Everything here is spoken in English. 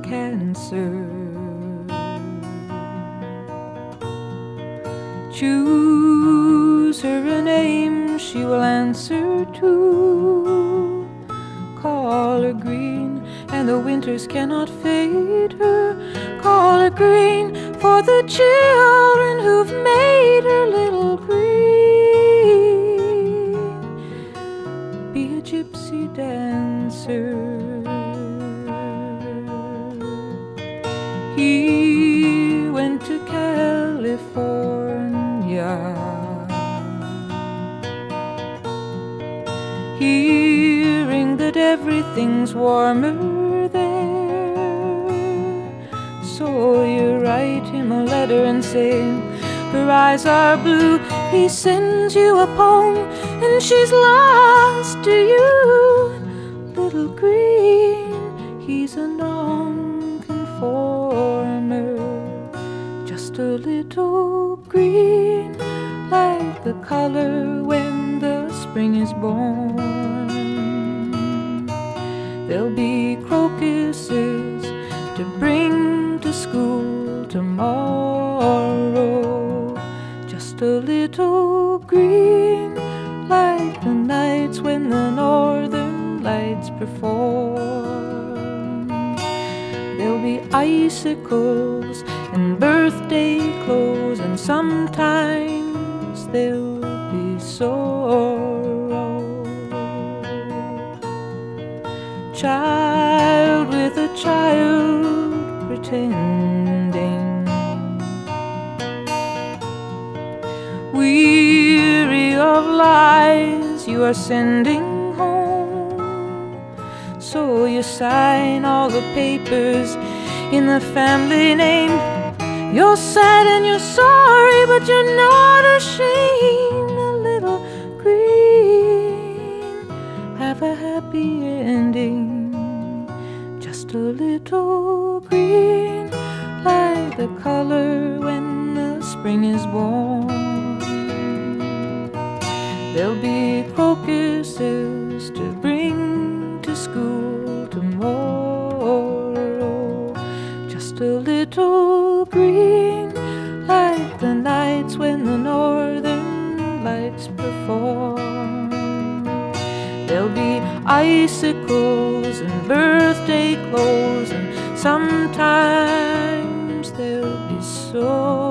cancer. Choose her a name she will answer to. Call her green, and the winters cannot fade her. Call her green for the children who've made her little green. Be a gypsy dancer. He went to California. Hearing that everything's warmer there. So you write him a letter and say, Her eyes are blue. He sends you a poem, and she's lost to you. Little green, he's a. A little green, like the color when the spring is born. There'll be crocuses to bring to school tomorrow. Just a little green, like the nights when the northern lights perform. Be icicles and birthday clothes, and sometimes there'll be sorrow. Child with a child pretending. Weary of lies you are sending home. So you sign all the papers in the family name. You're sad and you're sorry, but you're not ashamed. A little green, have a happy ending. Just a little green, like the color when the spring is born. There'll be crocuses to bring to school tomorrow just a little green, like the nights when the northern lights perform. There'll be icicles and birthday clothes, and sometimes there'll be so.